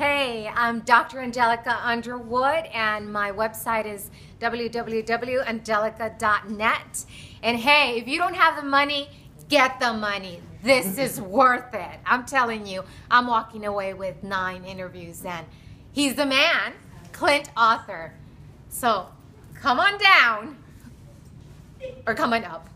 Hey, I'm Dr. Angelica Underwood, and my website is www.angelica.net. And hey, if you don't have the money, get the money. This is worth it. I'm telling you, I'm walking away with nine interviews, and he's the man, Clint Arthur. So come on down, or come on up.